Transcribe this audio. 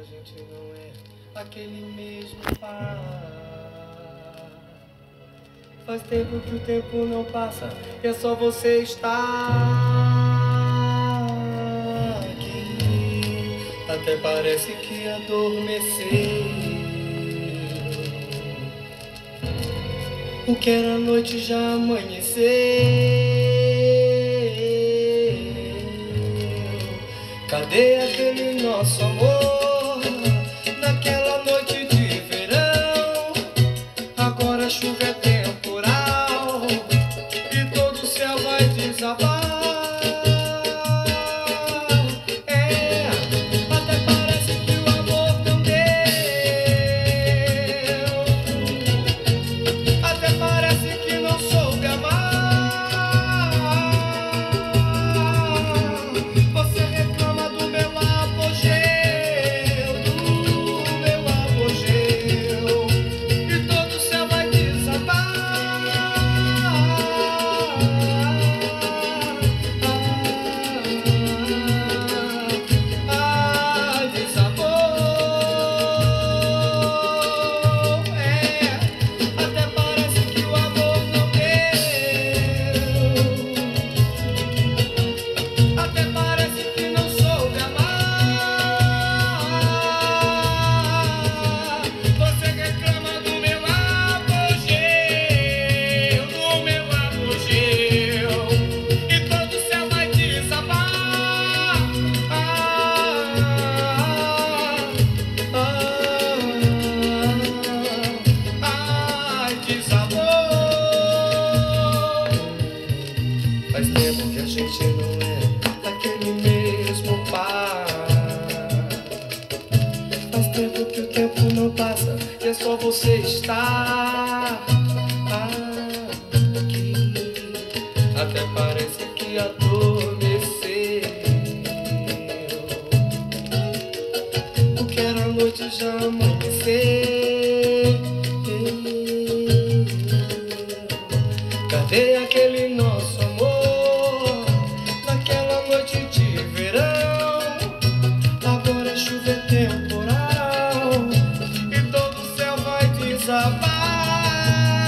a gente não é aquele mesmo par. Faz tempo que o tempo não passa e é só você estar aqui. Até parece que adormeceu. O que era noite já amanheceu. Cadê aquele nosso amor? Tempo que o tempo não passa e é só você estar aqui. Até parece que adormeceu. O que era noite já amanheceu. survive.